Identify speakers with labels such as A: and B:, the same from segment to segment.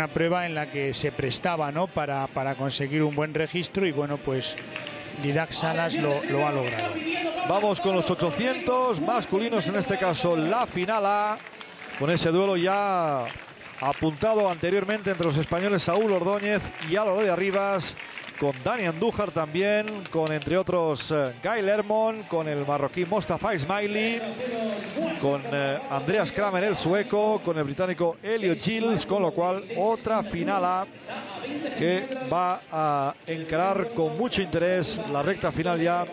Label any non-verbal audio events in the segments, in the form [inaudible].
A: una prueba en la que se prestaba ¿no? para, para conseguir un buen registro y bueno, pues Didac Salas lo, lo ha logrado.
B: Vamos con los 800 masculinos, en este caso la final A, con ese duelo ya apuntado anteriormente entre los españoles Saúl Ordóñez y Álvaro de Arribas, con Dani Andújar también, con entre otros eh, Guy Lermon, con el marroquí Mostafa Ismaili, con eh, Andreas Kramer el sueco, con el británico Elliot Gilles, con lo cual otra final A que va a encarar con mucho interés la recta final ya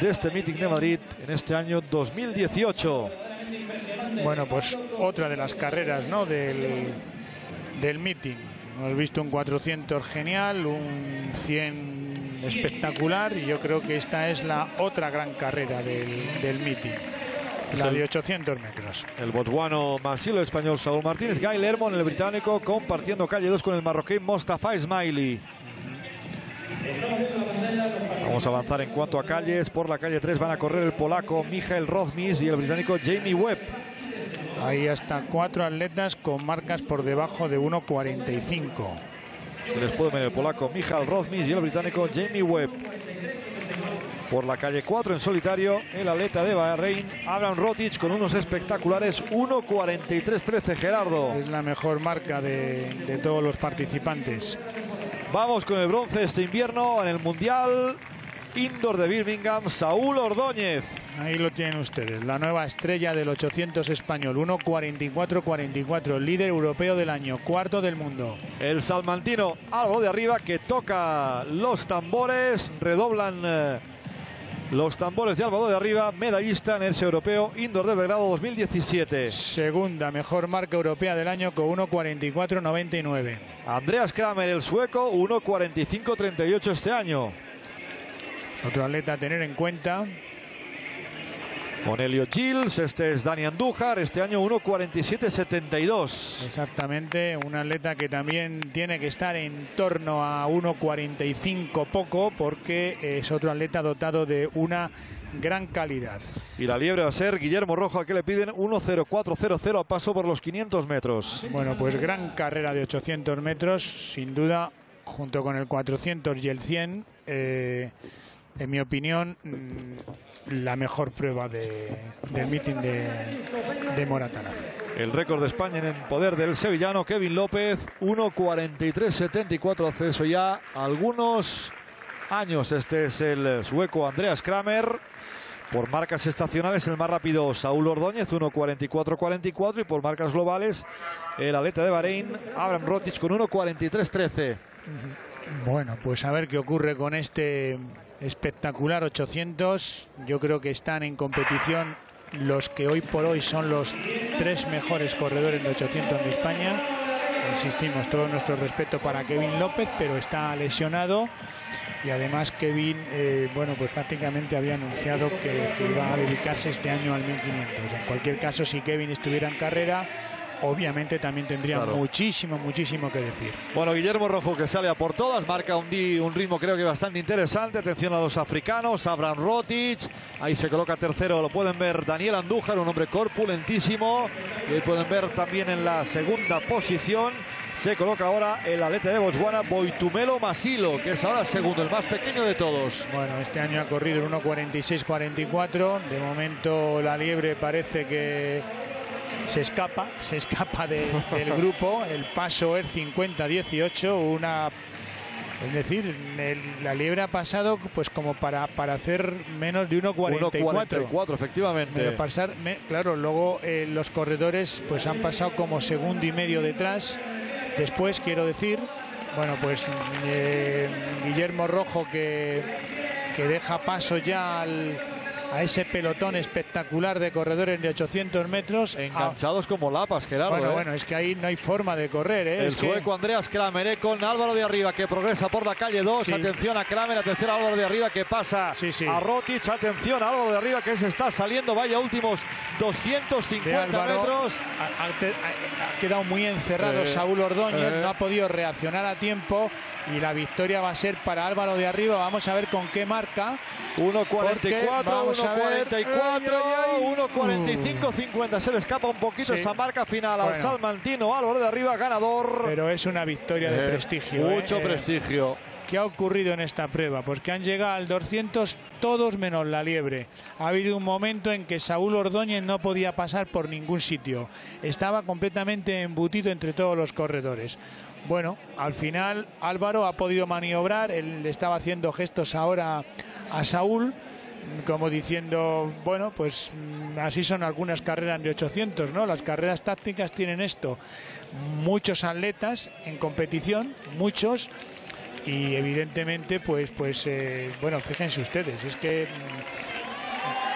B: de este meeting de Madrid en este año 2018.
A: Bueno, pues otra de las carreras ¿no? del, del meeting. Hemos visto un 400 genial, un 100 espectacular y yo creo que esta es la otra gran carrera del, del meeting. La de 800 metros.
B: El botswano Masilo el español Saúl Martínez, Guy Lermon el británico compartiendo calle 2 con el marroquí Mostafa Ismaili. Vamos a avanzar en cuanto a calles. Por la calle 3 van a correr el polaco Michael Rozmis y el británico Jamie Webb.
A: Hay hasta cuatro atletas con marcas por debajo de 1.45.
B: Se les puede ver el polaco Michael Rozmis y el británico Jamie Webb. Por la calle 4 en solitario, el atleta de Bahrein, Abraham Rotic, con unos espectaculares 1.43.13, Gerardo.
A: Es la mejor marca de, de todos los participantes.
B: Vamos con el bronce este invierno en el Mundial Indoor de Birmingham, Saúl Ordóñez.
A: Ahí lo tienen ustedes, la nueva estrella del 800 español, 1.44.44, líder europeo del año, cuarto del mundo.
B: El salmantino, algo de arriba, que toca los tambores, redoblan eh, los tambores de Álvaro de arriba, medallista en ese europeo Indoor de Belgrado 2017.
A: Segunda mejor marca europea del año con 1.44.99.
B: Andreas Kramer, el sueco, 1.45.38 este año.
A: Otro atleta a tener en cuenta.
B: Con Elliot Gilles, este es Dani Andújar, este año 1.47.72.
A: Exactamente, un atleta que también tiene que estar en torno a 1.45 poco porque es otro atleta dotado de una gran calidad.
B: Y la liebre va a ser Guillermo Rojo, a que le piden 1.04.00 a paso por los 500 metros.
A: Bueno, pues gran carrera de 800 metros, sin duda, junto con el 400 y el 100. Eh, en mi opinión, mm, la mejor prueba de, del meeting de, de Moratana.
B: El récord de España en el poder del sevillano Kevin López, 1.43.74 hace eso ya algunos años. Este es el sueco Andreas Kramer. Por marcas estacionales, el más rápido Saúl Ordóñez, 1.44.44. Y por marcas globales, el atleta de Bahrein, Abraham Rotic, con 1.43.13.
A: Bueno, pues a ver qué ocurre con este espectacular 800. Yo creo que están en competición los que hoy por hoy son los tres mejores corredores de 800 de España. Insistimos, todo nuestro respeto para Kevin López, pero está lesionado y además Kevin, eh, bueno, pues prácticamente había anunciado que, que iba a dedicarse este año al 1500. En cualquier caso, si Kevin estuviera en carrera, obviamente también tendría
B: Claro.
A: muchísimo, muchísimo que decir.
B: Bueno, Guillermo Rojo que sale a por todas, marca un, di- un ritmo creo que bastante interesante. Atención a los africanos, Abraham Rotic, ahí se coloca tercero, lo pueden ver Daniel Andújar, un hombre corpulentísimo. Y ahí pueden ver también en la segunda posición, se coloca ahora el atleta de Botswana, Boitumelo Masilo, que es ahora segundo, el más pequeño de todos.
A: Bueno, este año ha corrido el 1.46-44. De momento la liebre parece que se escapa, se escapa de- del [laughs] grupo. El paso es 50-18, una... Es decir, el- la liebre ha pasado pues como para, para hacer menos de 1.44.
B: 1.44, efectivamente.
A: Pero pasar, me- claro, luego eh, los corredores pues han pasado como segundo y medio detrás. Después, quiero decir, bueno, pues eh, Guillermo Rojo que, que deja paso ya al- a ese pelotón espectacular de corredores de 800 metros.
B: Enganchados como lapas, Gerardo.
A: bueno,
B: ¿eh?
A: bueno, es que ahí no hay forma de correr, ¿eh?
B: El
A: Es que-
B: sueco Andreas Kramer eh, con Álvaro de Arriba que progresa por la calle 2.
A: Sí.
B: Atención a Kramer, atención a Álvaro de Arriba que pasa
A: Sí, sí.
B: a Rotic. Atención a Álvaro de Arriba que se está saliendo. Vaya últimos
A: de
B: 250
A: Álvaro.
B: metros.
A: Ha, quedado muy encerrado
B: Eh,
A: Saúl Ordóñez, no ha podido reaccionar a tiempo y la victoria va a ser para Álvaro de arriba. Vamos a ver con qué marca.
B: 1.44,
A: Porque vamos a ver.
B: 1.44, 1.45-50. Se le escapa un poquito
A: Sí.
B: esa marca final al
A: Bueno.
B: Salmantino. Álvaro de arriba, ganador.
A: Pero es una victoria de
B: Eh,
A: prestigio. ¿eh?
B: Mucho
A: Eh,
B: prestigio.
A: ¿Qué ha ocurrido en esta prueba? Pues que han llegado al 200 todos menos la liebre. Ha habido un momento en que Saúl Ordóñez no podía pasar por ningún sitio. Estaba completamente embutido entre todos los corredores. Bueno, al final Álvaro ha podido maniobrar. Él le estaba haciendo gestos ahora a Saúl como diciendo, bueno, pues mm, así son algunas carreras de 800, ¿no? Las carreras tácticas tienen esto. Muchos atletas en competición, muchos, y evidentemente, pues, pues, eh, bueno, fíjense ustedes, es que mm,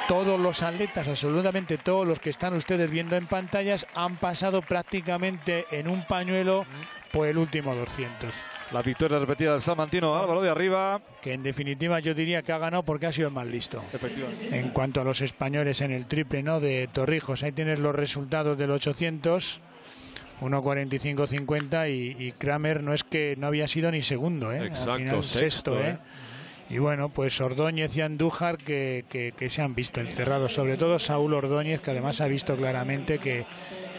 A: todos los atletas, absolutamente todos los que están ustedes viendo en pantallas, han pasado prácticamente en un pañuelo por el último 200.
B: La victoria repetida del Salmantino. Álvaro de arriba.
A: Que en definitiva yo diría que ha ganado porque ha sido el más listo.
B: Efectivamente.
A: En cuanto a los españoles en el triple, ¿no? De Torrijos, ahí tienes los resultados del 800. 1.45.50 y, y Kramer no es que no había sido ni segundo, ¿eh?
B: Exacto,
A: Al final
B: sexto,
A: ¿eh?
B: ¿eh?
A: Y bueno, pues Ordóñez y Andújar que, que- se han visto encerrados, sobre todo Saúl Ordóñez, que además ha visto claramente que,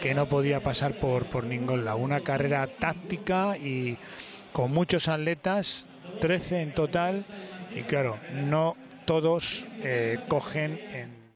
A: que no podía pasar por, por ningún lado. Una carrera táctica y con muchos atletas, 13 en total, y claro, no todos eh, cogen en